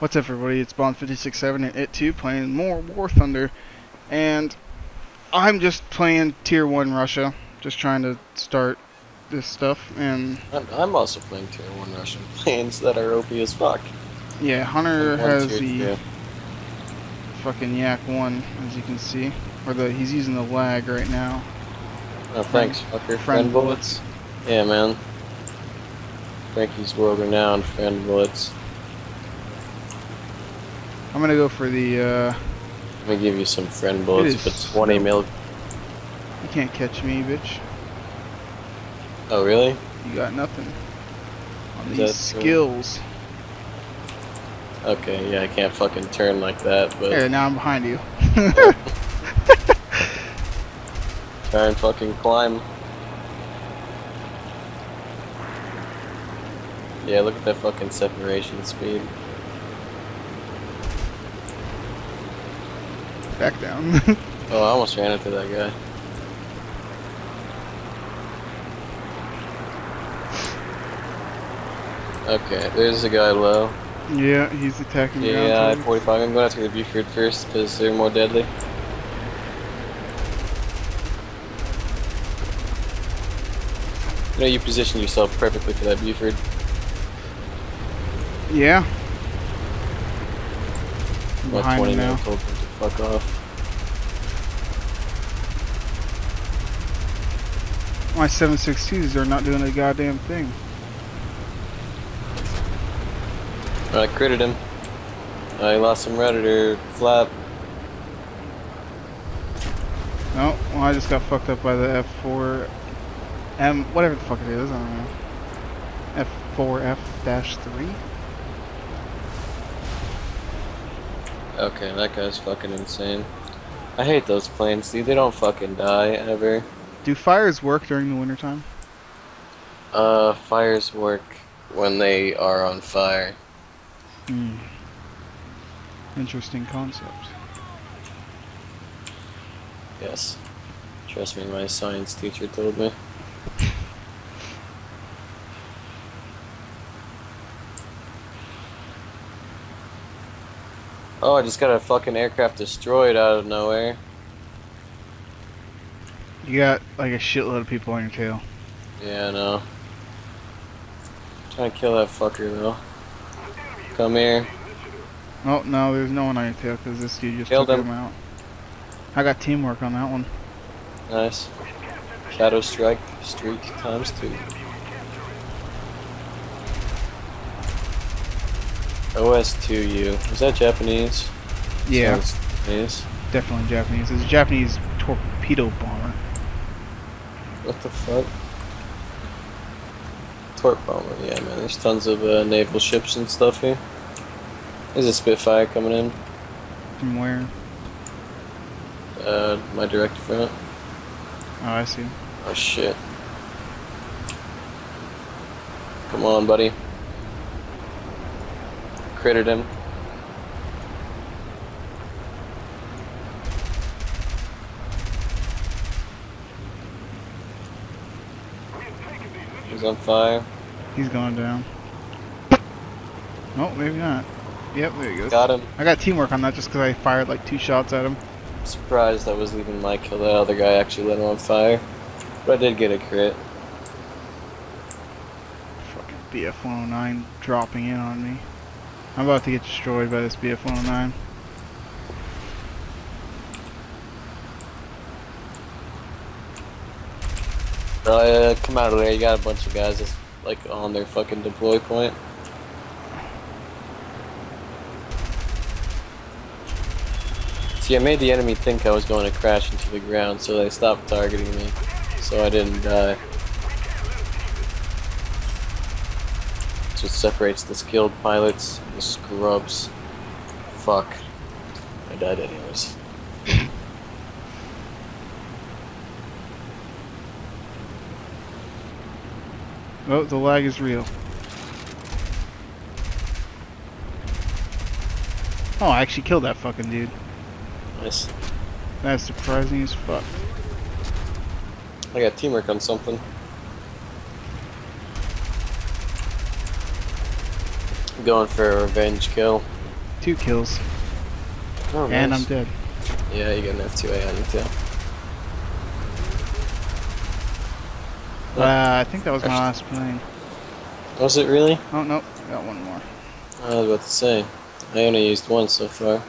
What's up, everybody? It's Bond567 and It 2 playing more War Thunder. And I'm just playing Tier 1 Russia. Just trying to start this stuff. And I'm, I'm also playing Tier 1 Russian planes that are OP as fuck. yeah, Hunter has the two. fucking Yak 1, as you can see. Or the he's using the lag right now. Oh, thanks, fucker. friend bullets? Yeah, man. Frankie's world renowned friend bullets. I'm gonna go for the, uh, Let me give you some friend bullets it's 20 mil. you can't catch me, bitch. Oh, really? You got nothing. On Is these skills. Okay, yeah, I can't fucking turn like that, but There, now I'm behind you. try and fucking climb. Yeah, look at that fucking separation speed. Back down. Oh, I almost ran into that guy. Okay, there's a guy low. yeah, he's attacking me. Yeah, 45. I'm going after the Buford first because they're more deadly. You know, you positioned yourself perfectly for that Buford. Yeah. I'm behind 20 him now. told him to fuck off. My 762s are not doing a goddamn thing. I critted him. I lost some Redditor flap. Oh, well, I just got fucked up by the F4 M, whatever the fuck it is, I don't know. F4F-3? Okay, that guy's fucking insane. I hate those planes, dude. They don't fucking die ever. Do fires work during the wintertime? Uh, fires work when they are on fire. Hmm. Interesting concept. Yes. Trust me, my science teacher told me. Oh, I just got a fucking aircraft destroyed out of nowhere. You got like a shitload of people on your tail. Yeah, I know. Trying to kill that fucker though. Come here. Oh, no, there's no one on your tail because this dude just Killed took him. him out. I got teamwork on that one. Nice. Shadow Strike streak times two. OS2U. Is that Japanese? Yeah, Japanese. definitely Japanese. It's a Japanese torpedo bomber. What the fuck? Torp bomber, yeah man. There's tons of uh, naval ships and stuff here. There's a Spitfire coming in. From where? Uh, my direct front. Oh, I see. Oh shit. Come on, buddy. Crittered him. He's on fire. He's going down. Oh, maybe not. Yep, there he goes. Got him. I got teamwork on that just because I fired like two shots at him. Surprised that was even my kill. That other guy actually lit him on fire. But I did get a crit. Fucking BF 109 dropping in on me. I'm about to get destroyed by this BF 109. Uh, come out of there. You got a bunch of guys that's like on their fucking deploy point. See, I made the enemy think I was going to crash into the ground, so they stopped targeting me, so I didn't die. That's what separates the skilled pilots and the scrubs. Fuck. I died anyways. Oh, the lag is real. Oh, I actually killed that fucking dude. Nice. That's surprising as fuck. I got teamwork on something. Going for a revenge kill. two kills, Oh, and nice. I'm dead. Yeah, you got an F2A on you too. Uh, I think that was my last plane. Was it really? Oh no, got one more. I was about to say. I only used one so far.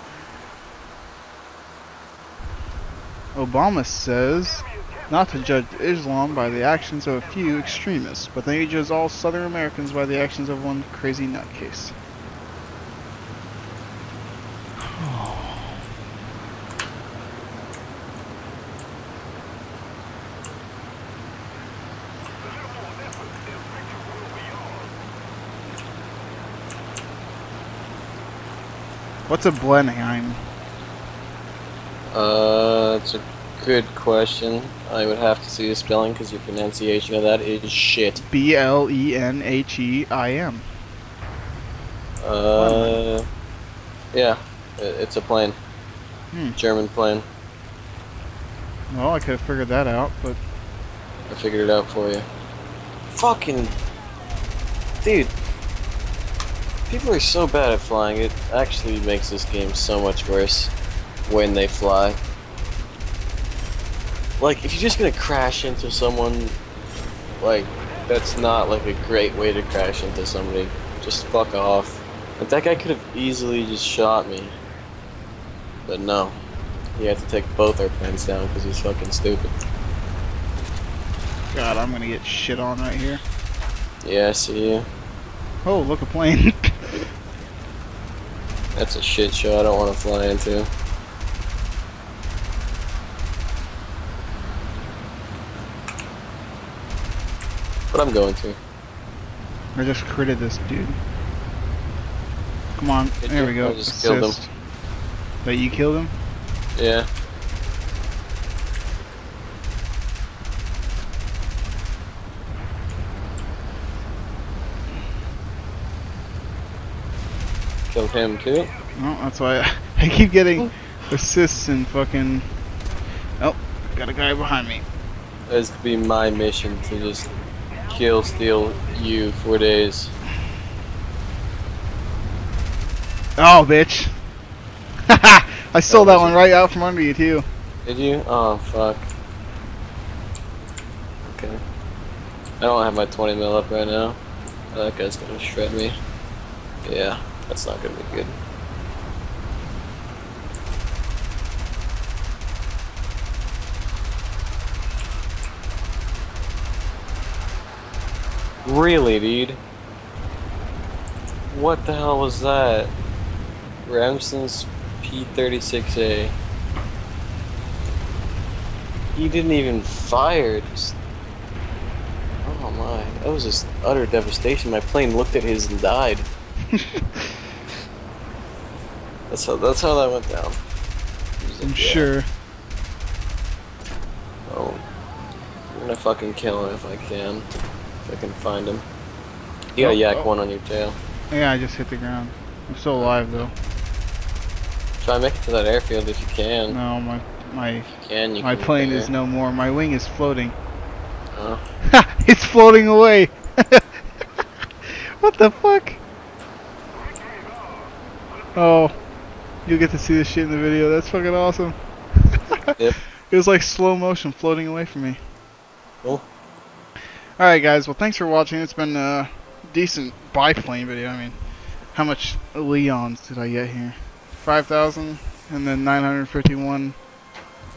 Obama says not to judge Islam by the actions of a few extremists, but they judge all Southern Americans by the actions of one crazy nutcase. What's a Blenheim? Uh, it's a good question. I would have to see the spelling because your pronunciation of that is shit. B L E N H E I M. Uh, yeah, it's a plane. Hmm. German plane. Well, I could have figured that out, but I figured it out for you. Fucking. Dude. People are so bad at flying, it actually makes this game so much worse when they fly. Like, if you're just gonna crash into someone, like, that's not like a great way to crash into somebody. Just fuck off. Like, that guy could have easily just shot me. But no. He had to take both our planes down because he's fucking stupid. God, I'm gonna get shit on right here. Yeah, I see you. Oh, look, a plane. That's a shit show I don't want to fly into. But I'm going to. I just critted this dude. Come on, Did there you? we go. I just killed him. Assist. That you killed him? Yeah. Killed him too. Well, that's why I, I keep getting assists and fucking. Oh, got a guy behind me. That's to be my mission to just kill, steal you four days. Oh, bitch. I stole That that one right out from under you, too. Did you? Oh fuck. Okay. I don't have my 20 mil up right now. That guy's gonna shred me. Yeah, that's not gonna be good. Really, dude? What the hell was that? Ramson's P36A. He didn't even fire. Just... Oh my, that was just utter devastation. My plane looked at his and died. That's how that's how that went down. Was I'm yeah. sure. Oh, I'm gonna fucking kill him if I can. If I can find him. You got Oh, a yak oh. one on your tail. Yeah, I just hit the ground. I'm still alive, though. Try and make it to that airfield if you can. No, my my you can, you my can plane is no more. My wing is floating. Oh. it's floating away. what the fuck? Oh, you'll get to see this shit in the video. That's fucking awesome. Yep. It was like slow motion floating away from me. Cool. Alright guys, well thanks for watching. It's been a decent biplane video. I mean, how much Lions did I get here? 5,000 and then 951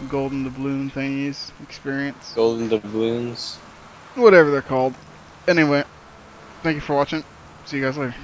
golden doubloon thingies experience. Golden doubloons. Whatever they're called. Anyway, thank you for watching. See you guys later.